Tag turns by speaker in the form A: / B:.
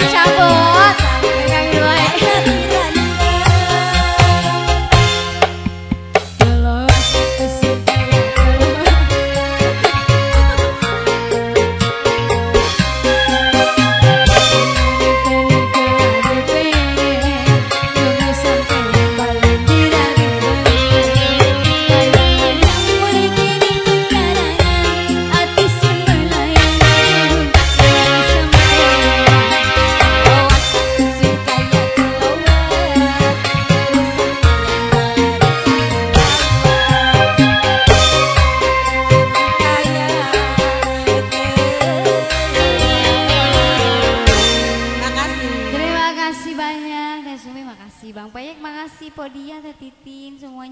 A: Thank you. Kasih Bang Payek, makasih Podia, Titin, semuanya.